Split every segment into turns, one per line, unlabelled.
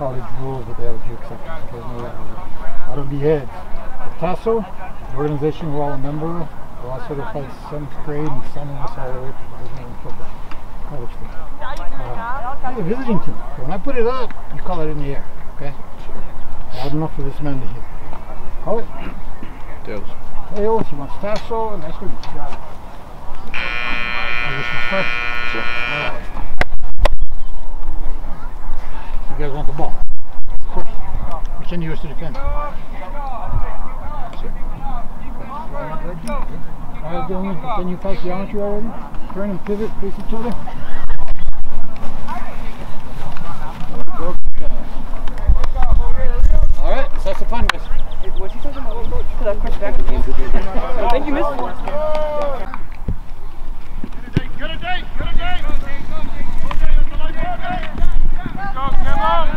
college rules that they have a few exceptions. Okay, no, out of the heads. TASO, the organization we're all a member of, we're all certified seventh grade and sending us all the way to division and football. College football. Uh, the visiting team. So when I put it up, you call it in the air. Okay? Loud enough for this man to hear. Call it.
Tails.
Tails, he wants Tasso, and that's what he's got. This is first.
Sure.
Alright. You guys want the ball. You to defend? Alright, gentlemen, then you pass geometry already? Turn and pivot, face each other. Alright, so that's the fun, guys.
What's he talking about? That question back again. I think you missed one.
Get a date, get a date. Go,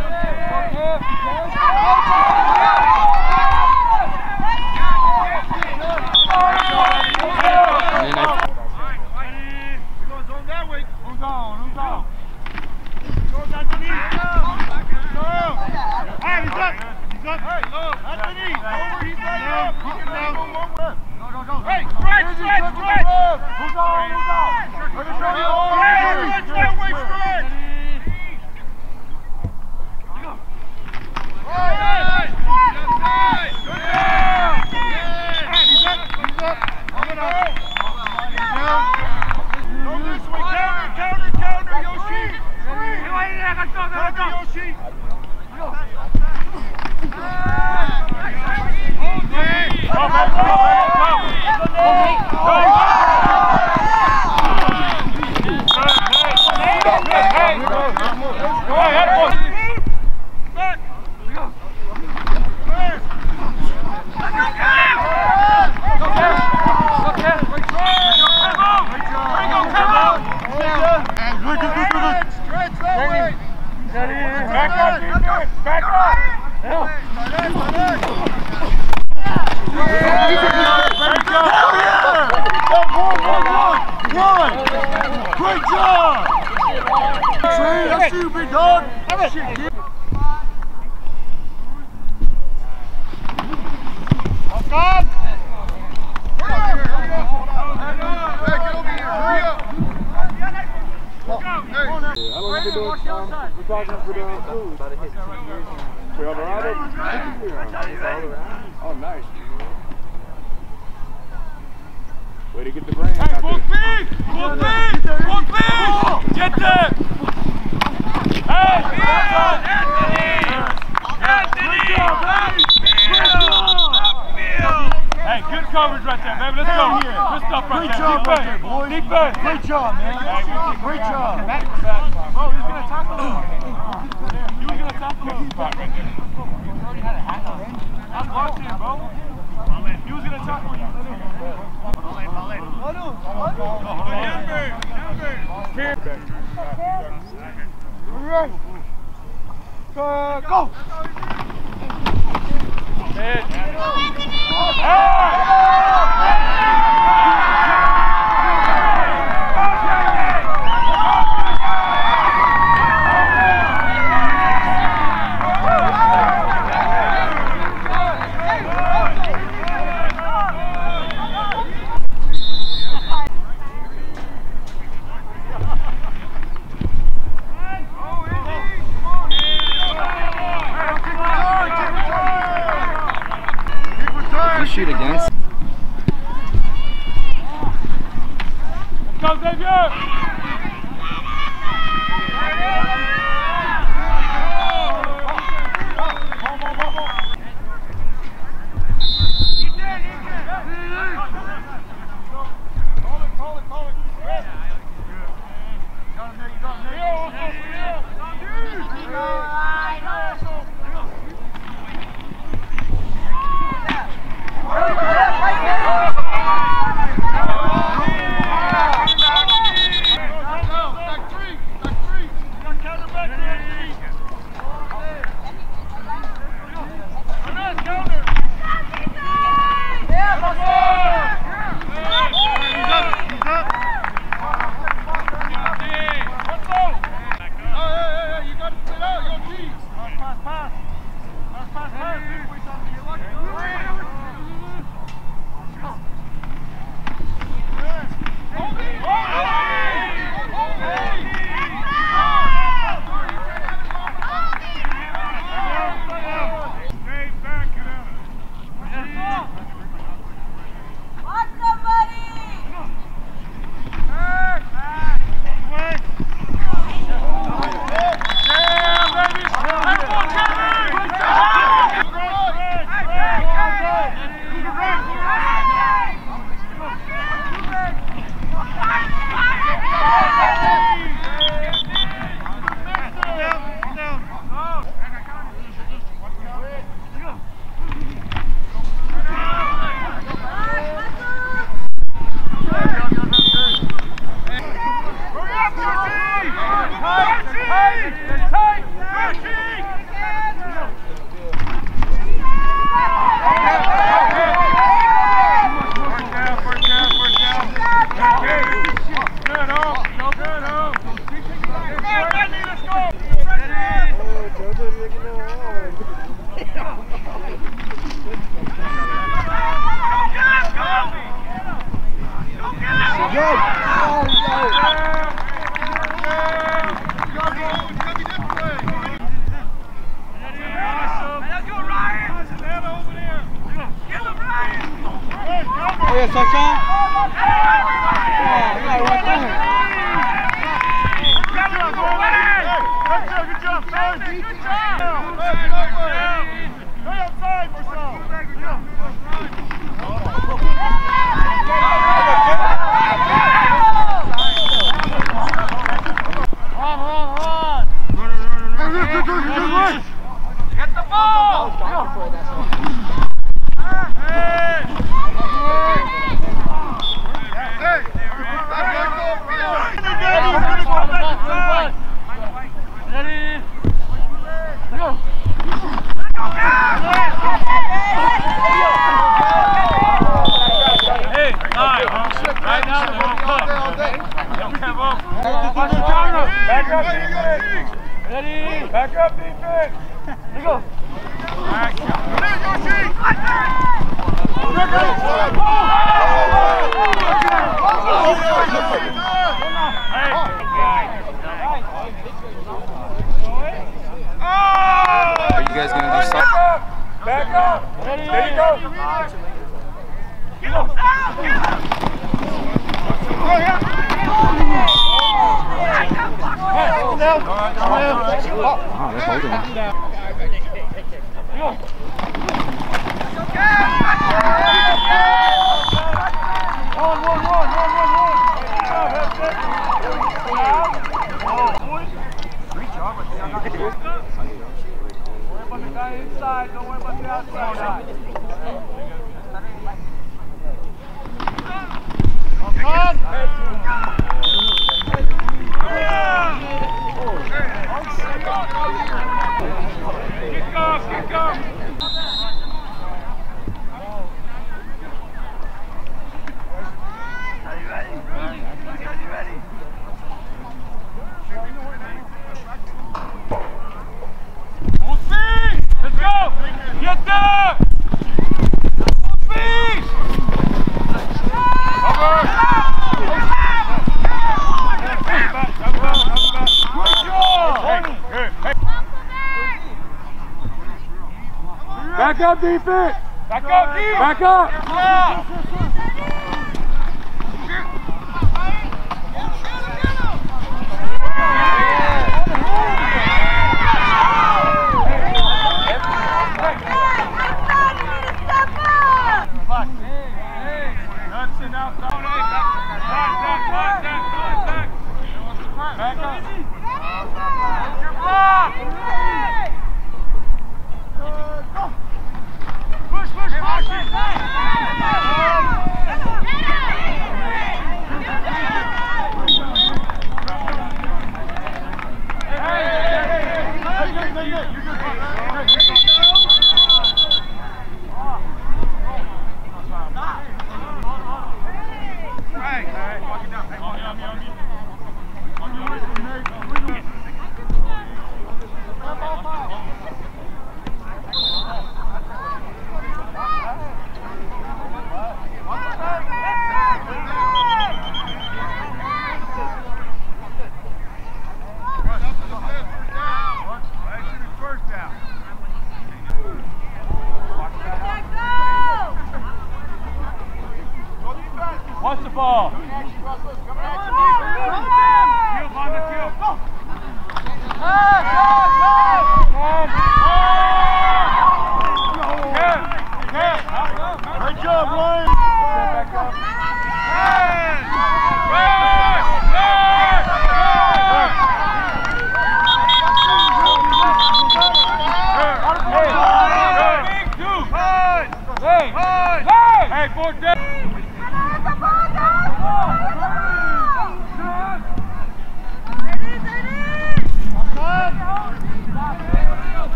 coverage right there, baby. Let's go. Good stuff right
Great
there.
job
Deep
right there, boys.
Deep end.
Great job, man. Great job.
Oh, he's gonna tackle him. He was gonna tackle him. Spot right there. I'm watching, bro. He was gonna tackle you.
Uh, go.
You
Go, Xavier! Don't
worry about the guy
inside, don't worry about the outside. Back up! Back up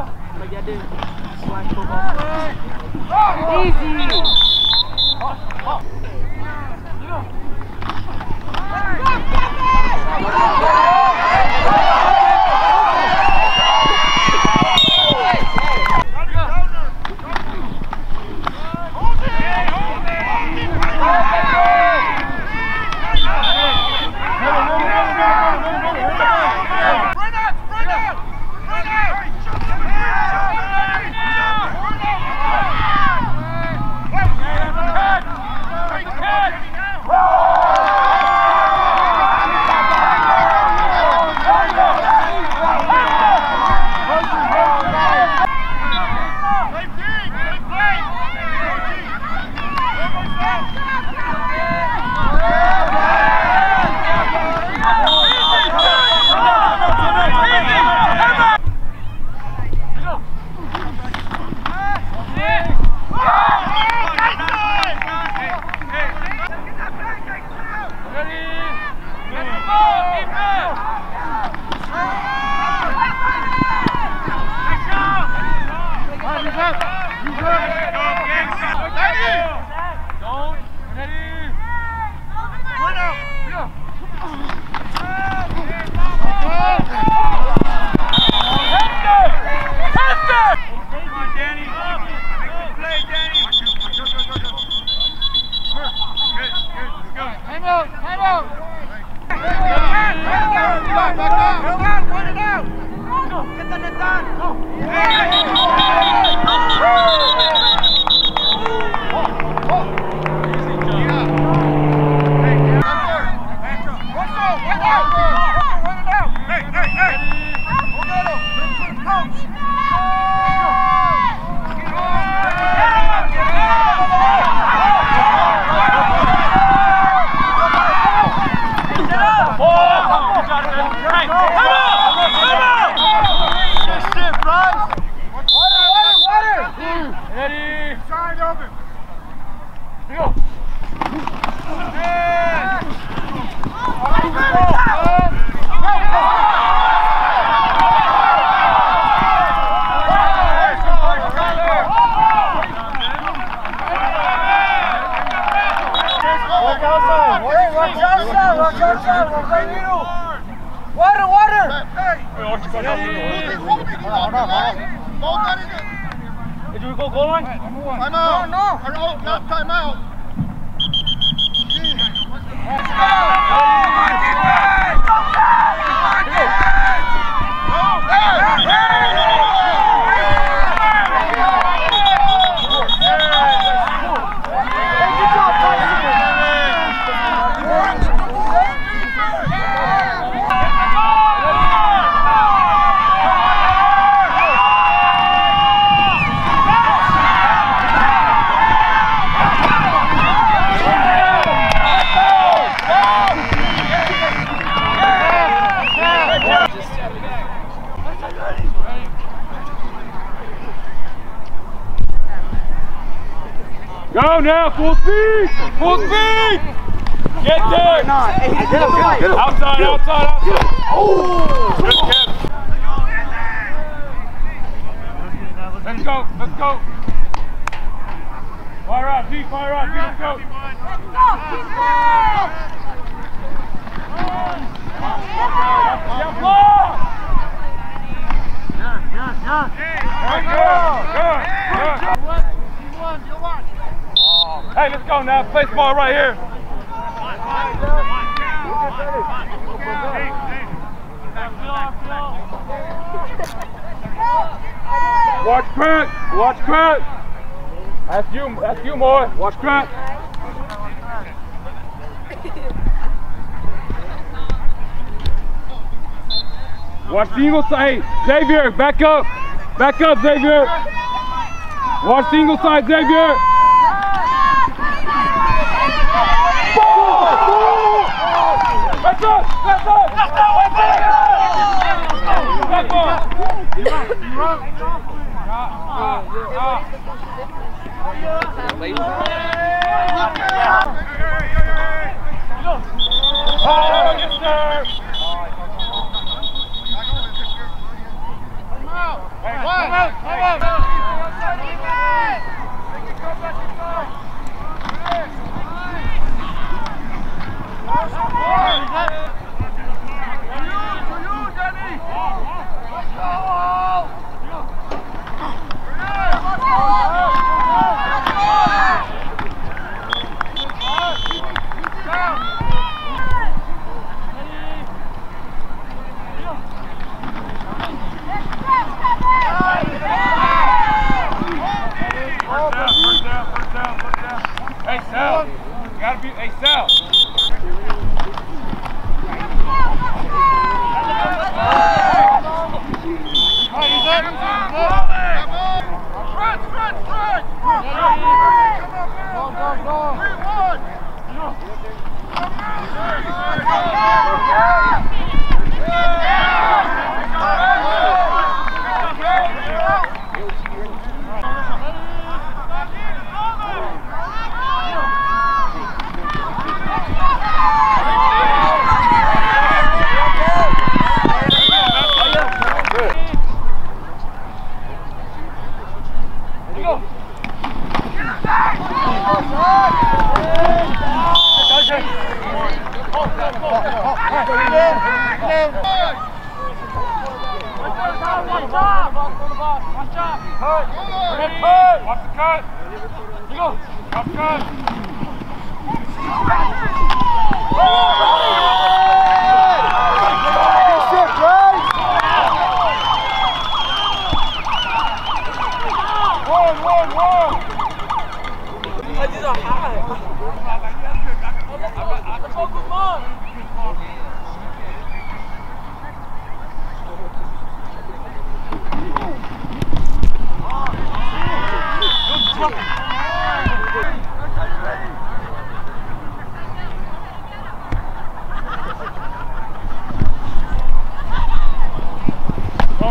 Like y'all did flag football. Easy.
Go full speed! Full speed! Get there! Hey, get him, get him, Outside, outside, outside! Oh! Good catch. Let's go, let's go! Fire out, Pete, fire out, Pete, let's go! Yeah, block! Good, good, good. Hey, let's go now. Place ball right here. Watch Grant. Watch Grant. That's you. That's you, more. Watch Grant. Watch the Eagle side. Xavier, back up. Back up, Xavier. Watch the side, Xavier. Back up, back up.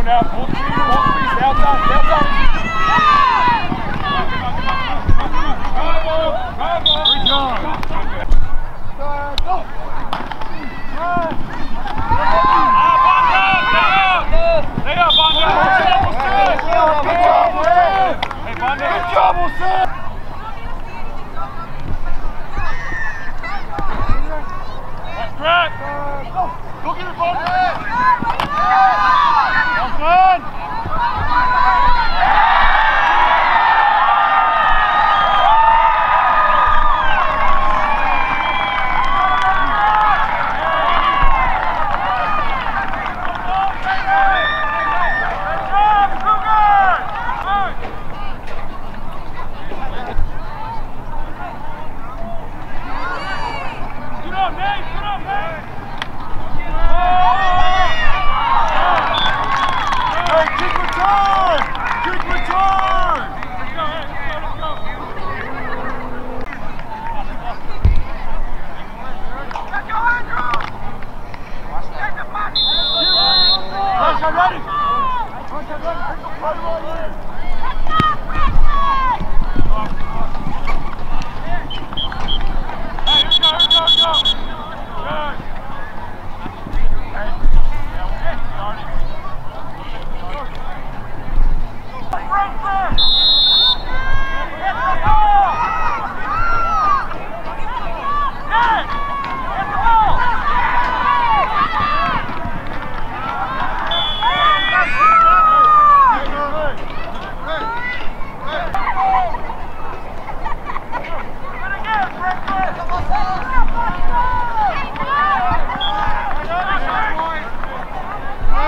Go now,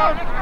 down!